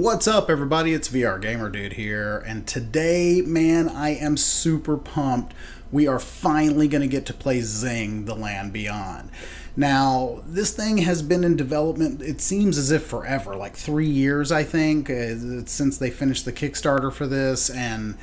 What's up, everybody? It's VR Gamer Dude here, and today, man, I am super pumped. We are finally going to get to play Xing The Land Beyond. Now, this thing has been in development, it seems as if forever, like three years, I think, uh, since they finished the Kickstarter for this, and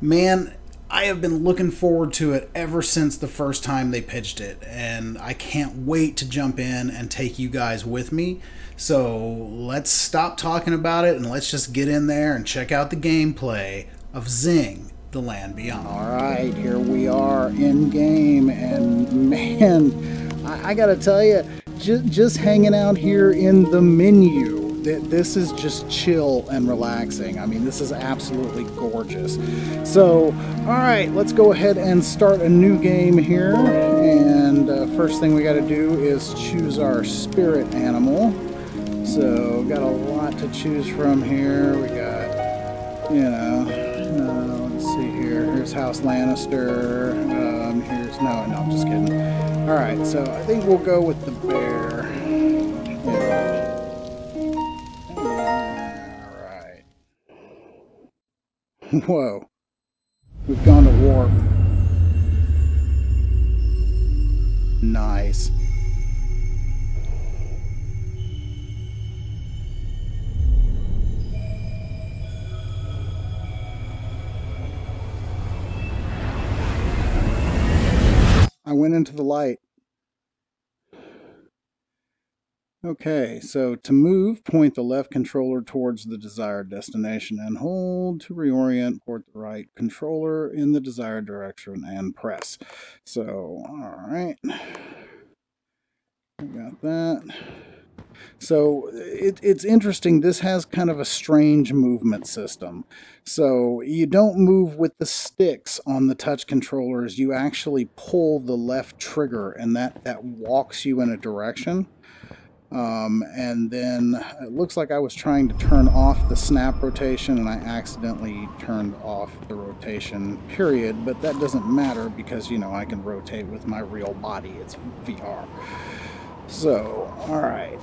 man, I have been looking forward to it ever since the first time they pitched it, and I can't wait to jump in and take you guys with me. So let's stop talking about it and let's just get in there and check out the gameplay of Xing The Land Beyond. All right, here we are in game, and man, I, I gotta tell you, just, just hanging out here in the menu this is just chill and relaxing. I mean, this is absolutely gorgeous. So, all right, let's go ahead and start a new game here. And uh, first thing we got to do is choose our spirit animal. So, got a lot to choose from here. We got, you know, uh, let's see here. Here's House Lannister. Um, here's, no, no, I'm just kidding. All right, so I think we'll go with the bear. Whoa. We've gone to warp. Nice. I went into the light. Okay, so to move, point the left controller towards the desired destination and hold to reorient, port the right controller in the desired direction and press. So, all right, I got that. So it, it's interesting. This has kind of a strange movement system. So you don't move with the sticks on the touch controllers. You actually pull the left trigger and that, that walks you in a direction. Um, and then it looks like I was trying to turn off the snap rotation and I accidentally turned off the rotation period, but that doesn't matter because, you know, I can rotate with my real body. It's VR. So, all right.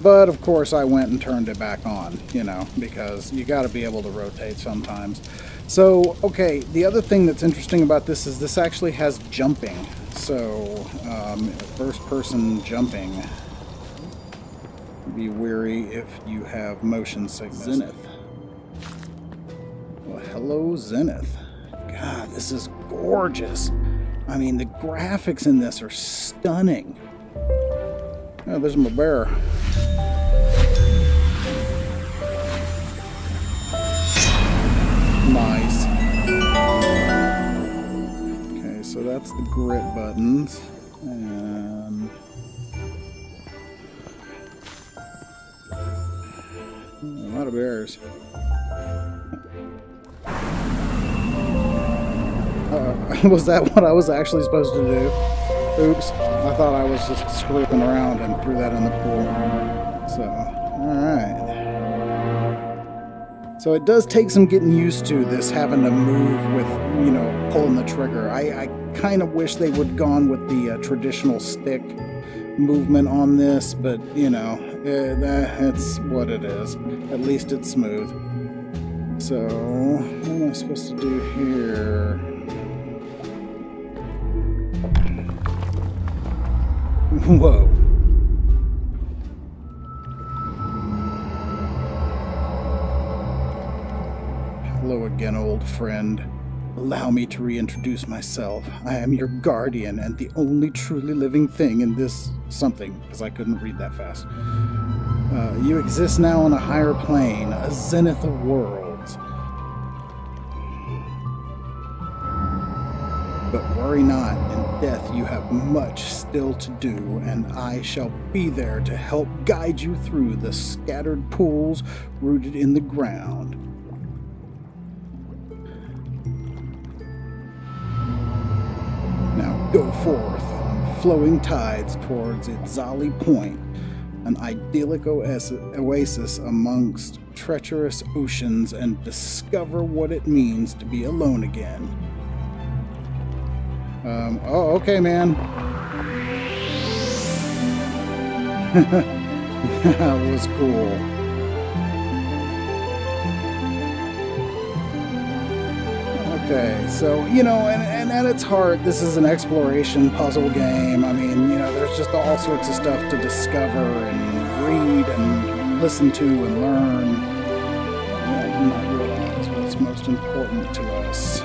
But of course I went and turned it back on, you know, because you got to be able to rotate sometimes. So, okay, the other thing that's interesting about this is this actually has jumping. So, um, first person jumping. Be wary if you have motion sickness. Zenith. Well, hello, Zenith. God, this is gorgeous. I mean, the graphics in this are stunning. Oh, there's my bear. That's the grit buttons. And a lot of bears. Uh, was that what I was actually supposed to do? Oops. I thought I was just scraping around and threw that in the pool. So, alright. So it does take some getting used to this having to move with, you know, pulling the trigger. I, I kind of wish they would gone with the uh, traditional stick movement on this, but you know, uh, that's what it is. At least it's smooth. So, what am I supposed to do here? Whoa. Hello again, old friend. Allow me to reintroduce myself. I am your guardian and the only truly living thing in this something, because I couldn't read that fast. Uh, you exist now on a higher plane, a zenith of worlds. But worry not, in death you have much still to do, and I shall be there to help guide you through the scattered pools rooted in the ground. Go forth flowing tides towards Itzali Point, an idyllic oasis amongst treacherous oceans, and discover what it means to be alone again. Um, oh, okay, man. that was cool. Okay, so, you know, and, and at its heart, this is an exploration puzzle game. I mean, you know, there's just all sorts of stuff to discover and read and listen to and learn. You might realize what's most important to us.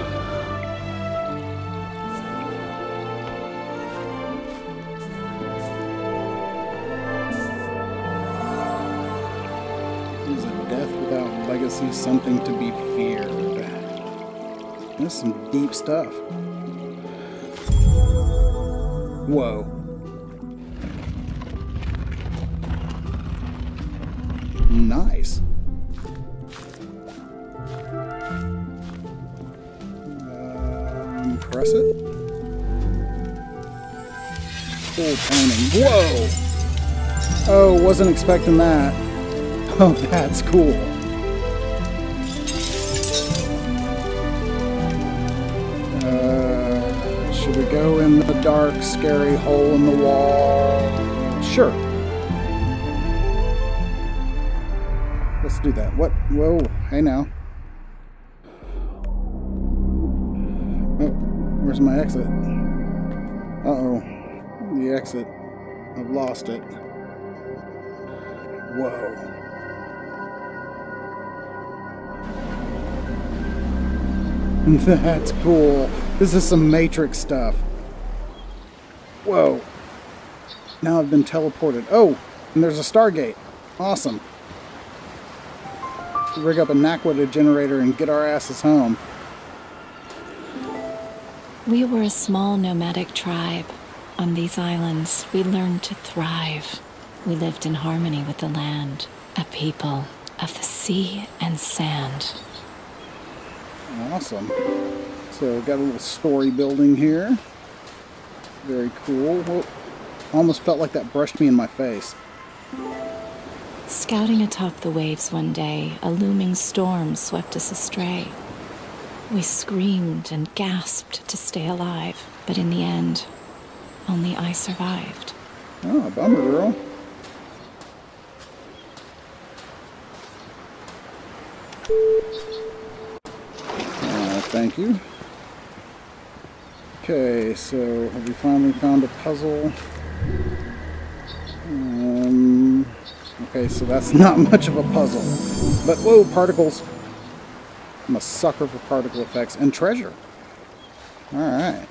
Is a death without legacy something to be feared? That's some deep stuff. Whoa. Nice. Um, press it. Full painting. Whoa! Oh, wasn't expecting that. Oh, that's cool. The dark, scary hole in the wall? Sure. Let's do that. What? Whoa. Hey now. Oh, where's my exit? Uh-oh. The exit. I've lost it. Whoa. That's cool. This is some Matrix stuff. Whoa. Now I've been teleported. Oh, and there's a Stargate. Awesome. Rig up a Naquadah generator and get our asses home. We were a small nomadic tribe. On these islands, we learned to thrive. We lived in harmony with the land, a people of the sea and sand. Awesome. So got a little story building here. Very cool. Almost felt like that brushed me in my face. Scouting atop the waves one day, a looming storm swept us astray. We screamed and gasped to stay alive, but in the end, only I survived. Oh, bummer, girl. Uh, thank you. Okay, so have we finally found a puzzle? Um, okay, so that's not much of a puzzle. But, whoa, particles. I'm a sucker for particle effects and treasure. Alright.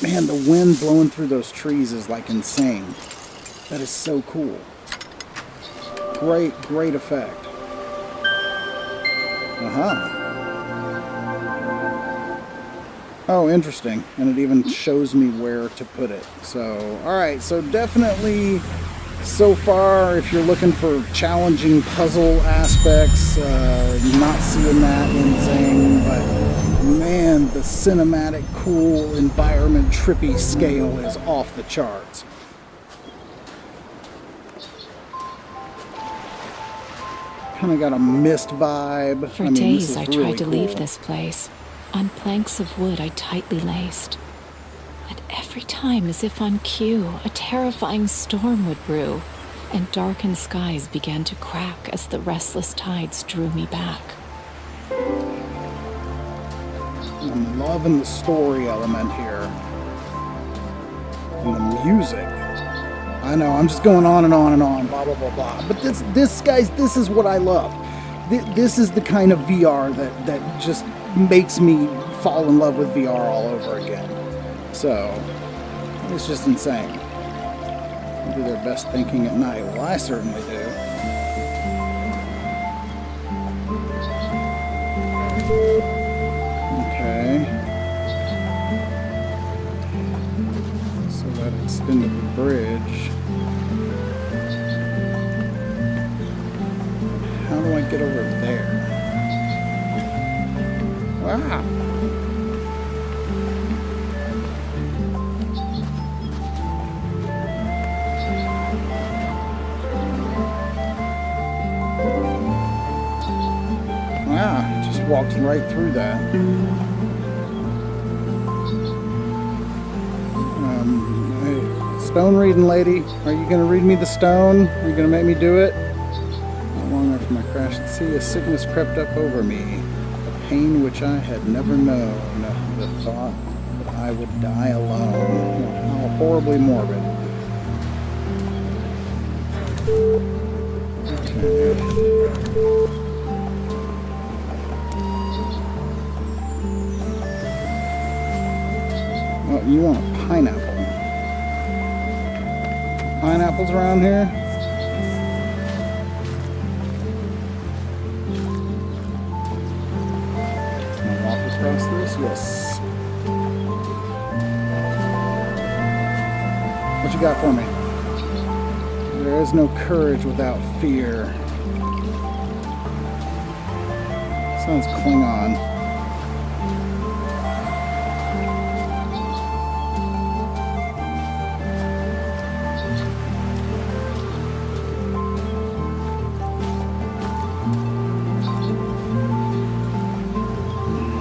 Man, the wind blowing through those trees is like insane. That is so cool. Great, great effect. Uh-huh. Oh, interesting. And it even shows me where to put it. So, alright, so definitely so far, if you're looking for challenging puzzle aspects, uh, not seeing that in Xing, but man, the cinematic, cool environment, trippy scale is off the charts. Kind of got a Myst vibe. For I mean, days, I tried really to leave this place, on planks of wood I tightly laced. But every time, as if on cue, a terrifying storm would brew, and darkened skies began to crack as the restless tides drew me back. I'm loving the story element here. And the music. I know, I'm just going on and on and on, blah, blah, blah, blah. But this, this, guys, this is what I love. Th- This is the kind of VR that, that just makes me fall in love with VR all over again. So, it's just insane. They do their best thinking at night. Well, I certainly do. Okay. So that extended the bridge. Yeah, just walked right through that. Um, hey, stone reading lady, are you going to read me the stone? Are you going to make me do it? Not long after my crash at sea, a sickness crept up over me. Pain which I had never known. The thought that I would die alone. How horribly morbid. Well, you want a pineapple. Pineapples around here? You got for me? There is no courage without fear. Sounds Klingon.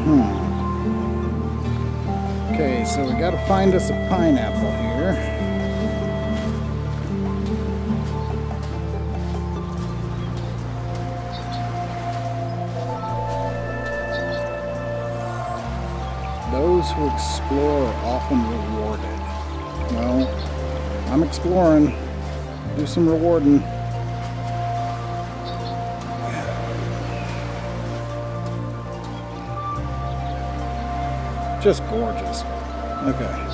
Hmm. Okay, so we gotta find us a pineapple here. Those who explore are often rewarded. Well, I'm exploring. Do some rewarding. Just gorgeous. Okay.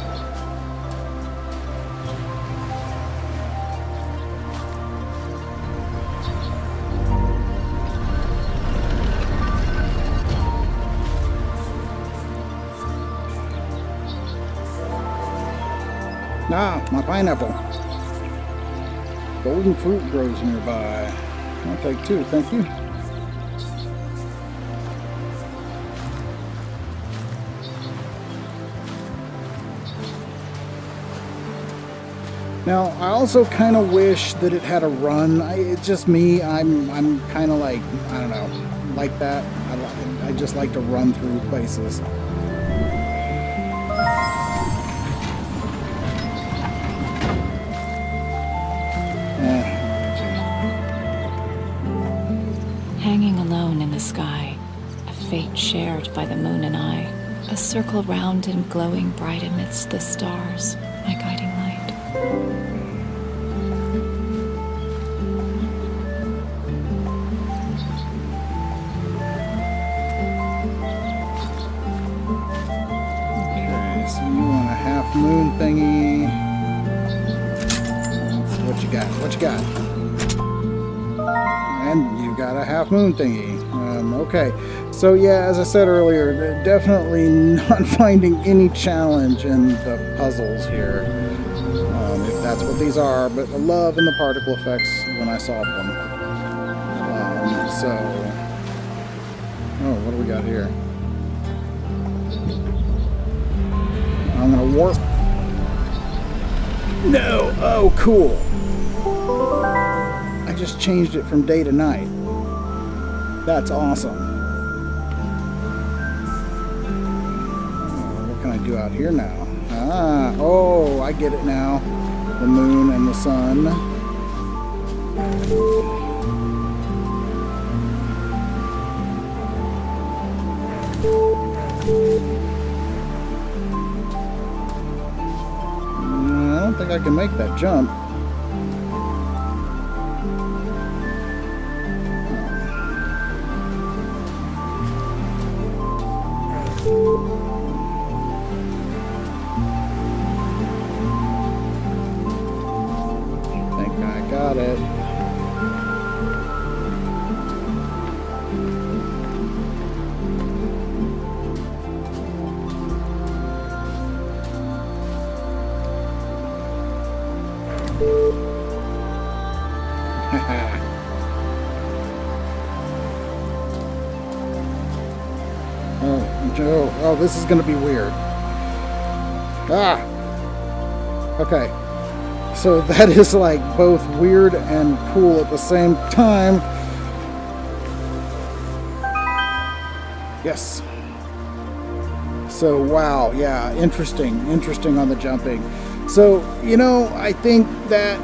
Ah, my pineapple. Golden fruit grows nearby. I'll take two, thank you. Now, I also kind of wish that it had a run. I, it's just me. I'm I'm kind of like I don't know, like that. I, I just like to run through places. The sky, a fate shared by the moon and I, a circle round and glowing bright amidst the stars, my guiding light. moon thingy? What you got? What you got? And you got a half moon thingy. Um, okay, so yeah, as I said earlier, definitely not finding any challenge in the puzzles here, um, if that's what these are. But the love and the particle effects when I solve them. Um, so, oh, what do we got here? I'm gonna warp. No! Oh, cool. I just changed it from day to night. That's awesome. What can I do out here now? Ah, oh, I get it now. The moon and the sun. Mm, I don't think I can make that jump. This is to be weird. Ah. Okay. So that is like both weird and cool at the same time. Yes. So wow, yeah, interesting, interesting on the jumping. So, you know, I think that,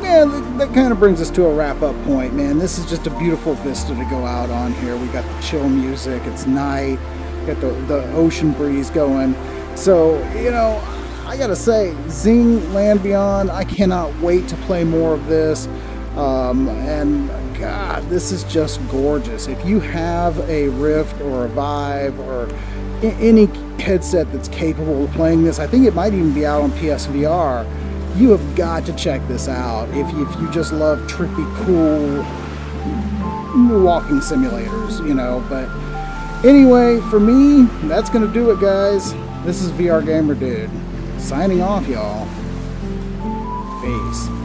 yeah, that, that kind of brings us to a wrap up point, man. This is just a beautiful vista to go out on here. We got the chill music, it's night, got the, the ocean breeze going. So, you know, I gotta say, Xing Land Beyond, I cannot wait to play more of this. Um, and God, this is just gorgeous. If you have a Rift or a Vive or any headset that's capable of playing this, I think it might even be out on PSVR. You have got to check this out if you, if you just love trippy, cool walking simulators, you know. But Anyway, for me, that's going to do it, guys. This is VR Gamer Dude, signing off, y'all. Peace.